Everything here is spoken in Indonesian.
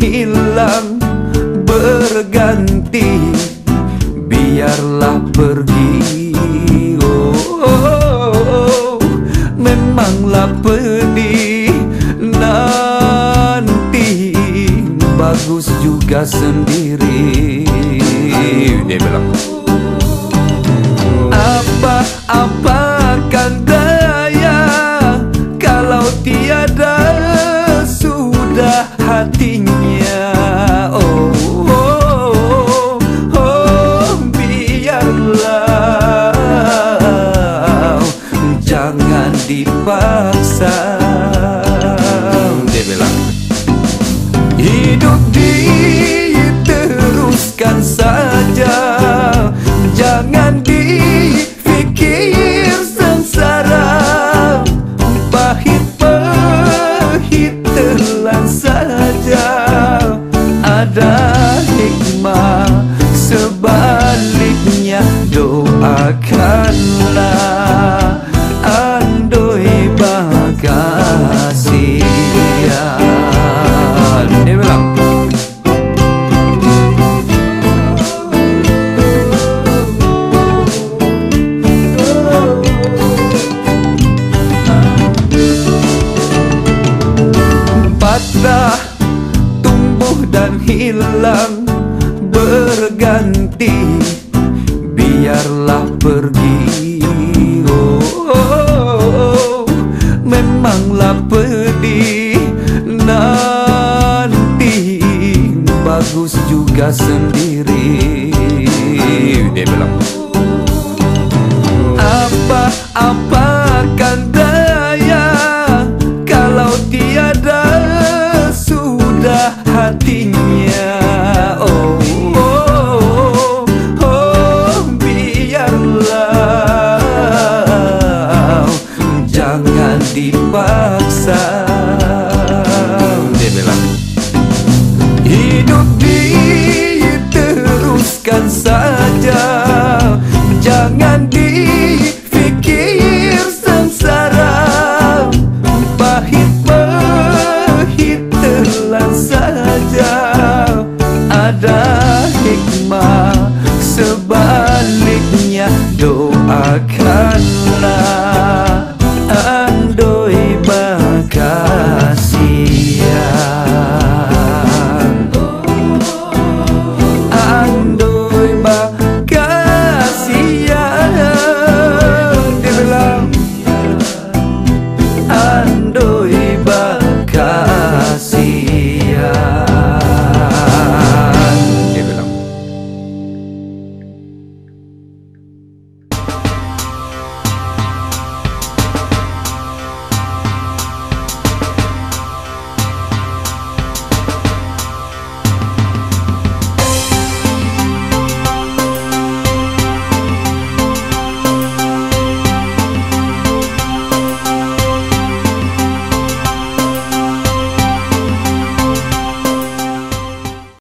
hilang berganti. Biarlah pergi. Oh, oh, oh. memanglah pedih nanti. Bagus juga sendiri. Dia bilang. Apa apa dipaksa. Dia bilang Hidup diteruskan saja. Jangan dipikir sengsara. Pahit pahit telan saja. Ada patah tumbuh dan hilang berganti biarlah pergi. Oh, oh, oh, memanglah pedih nanti. Bagus juga sendiri dipaksa. Hidup diteruskan saja. Jangan di